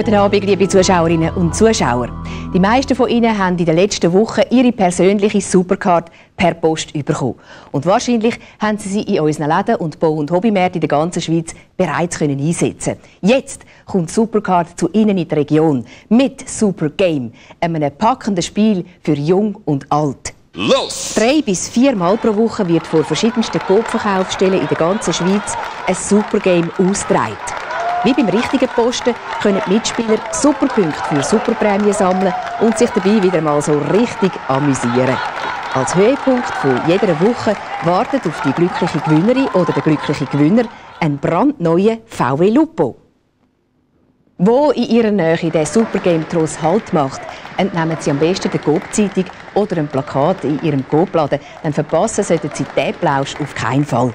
Guten Abend, liebe Zuschauerinnen und Zuschauer. Die meisten von Ihnen haben in den letzten Wochen ihre persönliche Supercard per Post bekommen. Und wahrscheinlich haben Sie sie in unseren Läden und Bau- und Hobbymärkten in der ganzen Schweiz bereits können einsetzen Jetzt kommt Supercard zu Ihnen in die Region mit Super Game, einem packenden Spiel für Jung und Alt. Los! Drei bis viermal pro Woche wird vor verschiedensten Coop-Verkaufsstellen in der ganzen Schweiz ein Supergame ausgetragen. Wie beim richtigen Posten können die Mitspieler Superpunkte für Superprämien sammeln und sich dabei wieder mal so richtig amüsieren. Als Höhepunkt von jeder Woche wartet auf die glückliche Gewinnerin oder der glückliche Gewinner ein brandneuer VW Lupo. Wo in Ihrer Nähe der Supergame Tross Halt macht, entnehmen Sie am besten der Coop-Zeitung oder ein Plakat in Ihrem Coop-Laden. Dann verpassen sollten Sie den Plausch auf keinen Fall.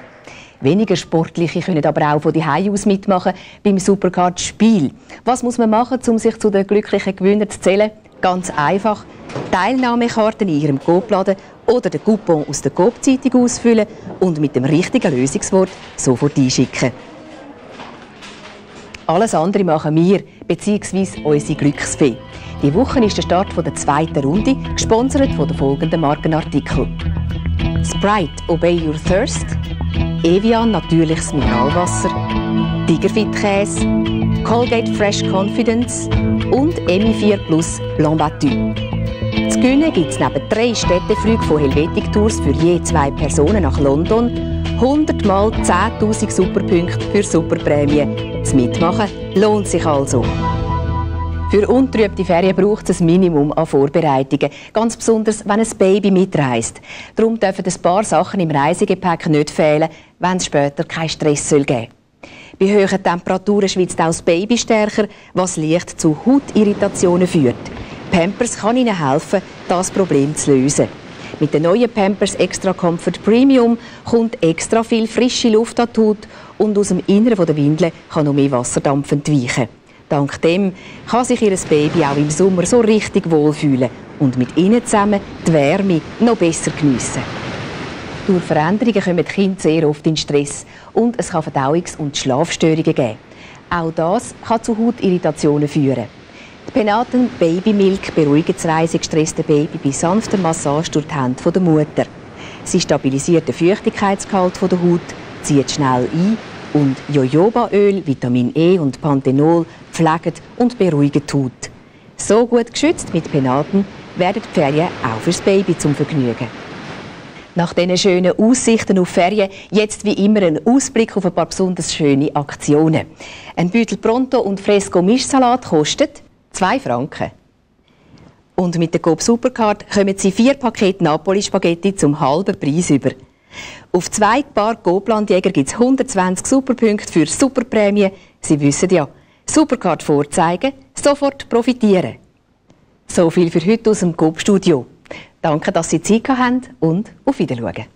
Weniger Sportliche können aber auch von die aus mitmachen beim Supercard-Spiel. Was muss man machen, um sich zu den glücklichen Gewinnern zu zählen? Ganz einfach. Teilnahmekarten in Ihrem Coop-Laden oder den Coupon aus der Coop-Zeitung ausfüllen und mit dem richtigen Lösungswort sofort einschicken. Alles andere machen wir, bzw. unsere Glücksfee. Die Woche ist der Start der zweiten Runde, gesponsert von den folgenden Markenartikeln. Sprite Obey Your Thirst, Evian natürliches Mineralwasser, Tigerfit Käse, Colgate Fresh Confidence und Emi4 Plus Blanc Battu. Zu gewinnen gibt es neben drei Städteflügen von Helvetic Tours für je zwei Personen nach London 100 mal 10.000 Superpunkte für Superprämien. Das Mitmachen lohnt sich also. Für untrübte Ferien braucht es ein Minimum an Vorbereitungen, ganz besonders wenn ein Baby mitreist. Darum dürfen ein paar Sachen im Reisegepäck nicht fehlen, wenn es später keinen Stress geben soll. Bei hohen Temperaturen schwitzt auch das Baby stärker, was leicht zu Hautirritationen führt. Pampers kann Ihnen helfen, das Problem zu lösen. Mit den neuen Pampers Extra Comfort Premium kommt extra viel frische Luft an die Haut und aus dem Inneren der Windel kann noch mehr Wasserdampf entweichen. Dank dem kann sich ihr Baby auch im Sommer so richtig wohlfühlen und mit ihnen zusammen die Wärme noch besser geniessen. Durch Veränderungen kommen die Kinder sehr oft in Stress und es kann Verdauungs- und Schlafstörungen geben. Auch das kann zu Hautirritationen führen. Die Penaten Baby Milk beruhigen das reisegestresste Baby bei sanfter Massage durch die Hände der Mutter. Sie stabilisiert den Feuchtigkeitsgehalt der Haut, zieht schnell ein und Jojobaöl, Vitamin E und Panthenol pflegen und beruhigen die Haut. So gut geschützt mit Penaten werden die Ferien auch fürs Baby zum Vergnügen. Nach diesen schönen Aussichten auf Ferien jetzt wie immer ein Ausblick auf ein paar besonders schöne Aktionen. Ein Beutel Pronto und Fresco Mischsalat kostet 2 Franken. Und mit der Coop Supercard kommen Sie vier Pakete Napoli Spaghetti zum halben Preis über. Auf zwei Paar Coop-Landjäger gibt es 120 Superpunkte für Superprämie. Sie wissen ja, Supercard vorzeigen, sofort profitieren. So viel für heute aus dem Coop-Studio. Danke, dass Sie Zeit haben und auf Wiedersehen.